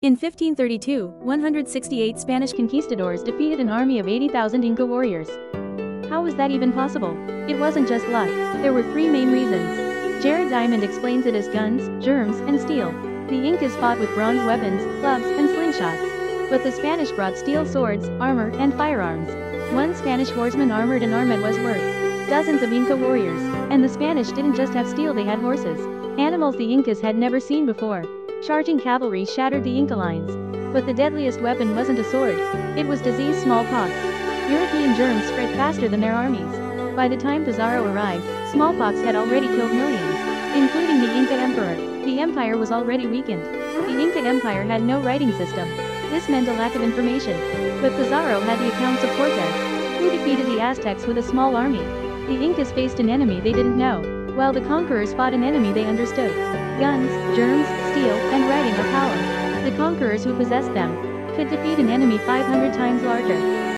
In 1532, 168 Spanish conquistadors defeated an army of 80,000 Inca warriors. How was that even possible? It wasn't just luck, there were three main reasons. Jared Diamond explains it as guns, germs, and steel. The Incas fought with bronze weapons, clubs, and slingshots. But the Spanish brought steel swords, armor, and firearms. One Spanish horseman armored an army was worth dozens of Inca warriors, and the Spanish didn't just have steel they had horses. Animals the Incas had never seen before. Charging cavalry shattered the Inca lines. But the deadliest weapon wasn't a sword. It was disease smallpox. European germs spread faster than their armies. By the time Pizarro arrived, smallpox had already killed millions, including the Inca emperor. The empire was already weakened. The Inca empire had no writing system. This meant a lack of information. But Pizarro had the accounts of Cortes, who defeated the Aztecs with a small army. The Incas faced an enemy they didn't know, while the conquerors fought an enemy they understood. Guns, germs, steel, and writing are power. The conquerors who possessed them could defeat an enemy 500 times larger.